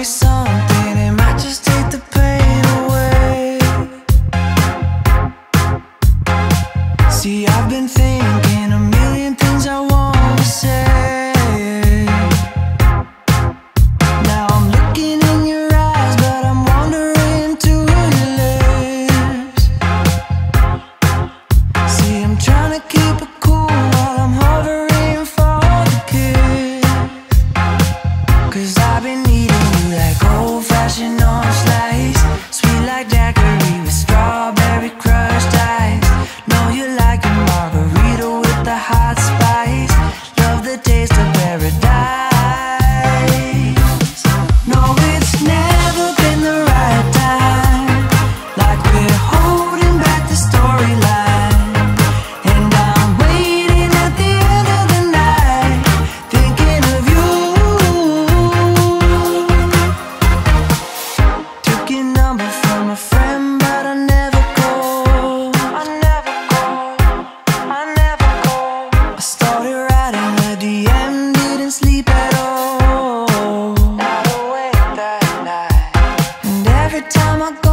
me something, it might just take the pain away. See, I've been thinking a million things I wanna say. Cause I've been needing you like old fashioned I started writing a DM, didn't sleep at all. Not that And every time I go